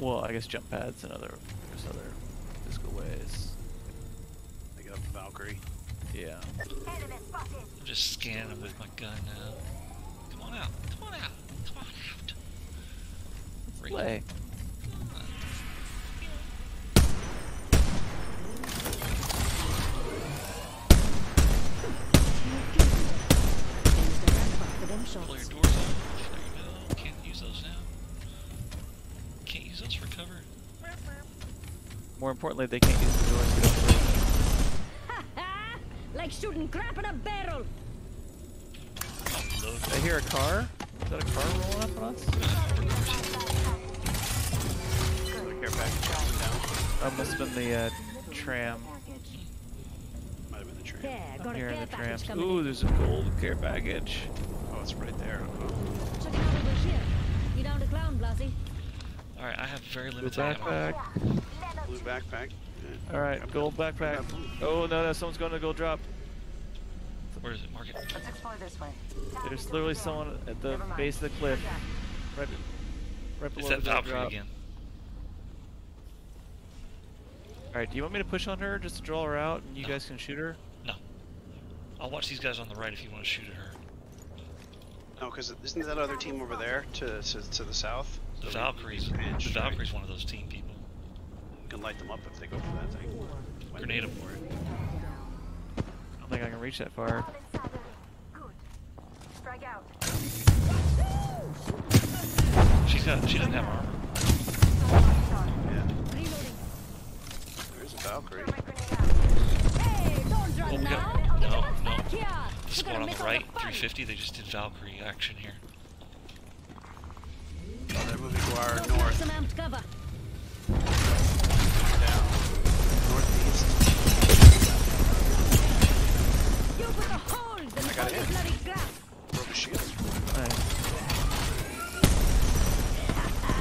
Well, I guess jump pads and other there's other physical ways. I got the Valkyrie. Yeah. I'm just scanning them with my gun now. Come on out. Come on out. Come on out. Bring it. Play. Pull your doors off. There you go. Can't use those now. Can't use those for cover. More importantly, they can't use the doors to go through. like shooting crap in a barrel. I hear a car. Is that a car rolling up on us? Look care package. That must have been the uh, tram. Might have been the train. There, got a Here in the tram. Ooh, in. there's a gold care package. Oh, it's right there. Oh. Check out over here. You down to clown, Blasey? Alright, I have very Blue limited ammo. backpack. Blue backpack. Yeah. All right, gold backpack. Oh no, no, someone's going to gold drop. Where is it? Mark it. Let's explore this way. There's literally someone at the base of the cliff, right, right below It's that the gold Valkyrie drop. again. All right, do you want me to push on her just to draw her out, and you No. guys can shoot her? No. I'll watch these guys on the right if you want to shoot at her. No, because isn't that other team over there to to, to the south? The So Valkyries. pinch, The right? Valkyrie's one of those team people. We can light them up if they go for that thing. Grenade them for it. I don't think I can reach that far. She's got. She doesn't have armor. Yeah. There's a Valkyrie. Hey, don't Oh, run we now. got. No, no. back? The squad on the right, 350. They just did Valkyrie action here. Oh, they're moving to our Don't north. some amped cover. Down. Northeast. You put the holes in I got the it. Broke a shield. Nice.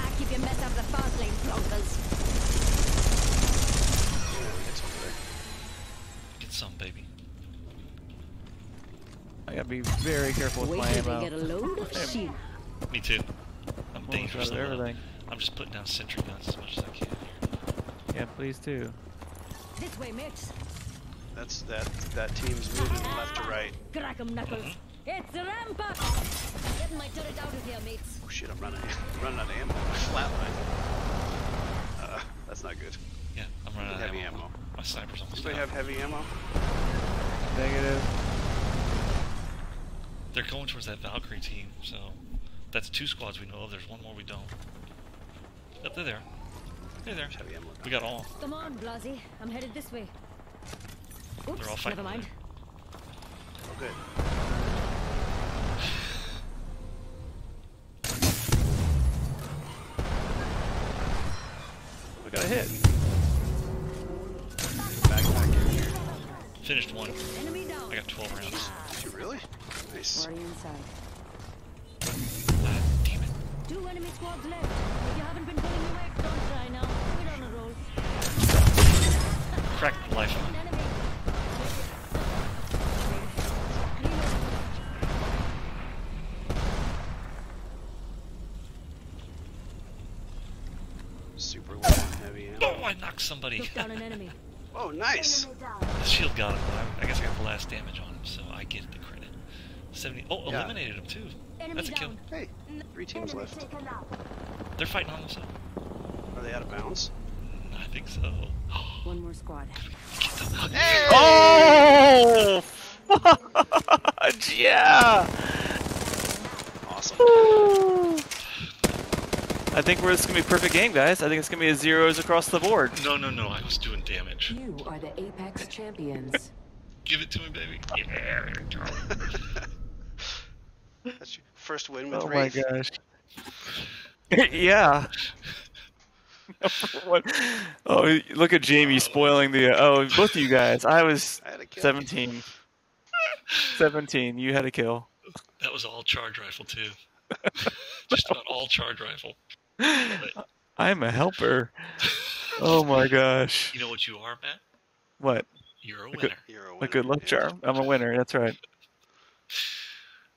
Keep your mess out of the fast lane, Broncos. It's over there. Get some, baby. I gotta be very careful with Wait my ammo. get a load of shit. Me too. I'm dangerous. out everything. I'm just putting down sentry guns as much as I can. Yeah, please do. This way, mates. That's that that team's moving left to right. Crack 'em, Knuckles. Mhm. It's a ramp up. Getting my turret out of here, mates. Oh shit, I'm running running out of ammo. Flatline. Uh, that's not good. Yeah, I'm running out of Heavy ammo. ammo. My sniper's almost Anybody out. have heavy ammo? Negative. They're going towards that Valkyrie team, so that's two squads we know of. There's one more we don't. Yep, they're there. They're there. There's heavy ammo. We got all. Come on, Blasi. I'm headed this way. Oops, They're all fighting never mind. Oh good. We got a hit. Backpack in here. Finished one. Enemy down. I got 12 rounds. Did you really? Nice. Already inside. Damn it. Two enemy squads left. If you haven't been pulling your weight, don't try now. We're on a roll. Cracked the life. An enemy. Reloading. Super low on heavy Oh. I knocked somebody. Took down an enemy. Oh, nice. the shield got him, but I, I guess I got the last damage on him, so I get the credit. 70. Oh, Yeah. eliminated him too. Enemy That's a kill. down. Hey, three teams left. They're fighting on themselves. Are they out of bounds? Mm, I think so. One more squad. Hey! Oh! Yeah! Awesome. I think we're, this is gonna be a perfect game, guys. I think it's gonna be a zeros across the board. No, no, no. I was doing damage. You are the Apex champions. Give it to me, baby. Yeah. That's your first win with Oh Wraith. my gosh. yeah. Oh, look at Jamie spoiling the. Oh, both of you guys. I was I had a kill. 17. 17. You had a kill. That was all charge rifle too. Just about all charge rifle. I'm a helper. Oh my gosh. you know what you are, Matt? What? You're a good- winner. You're a A good luck Yeah. charm. I'm a winner. That's right.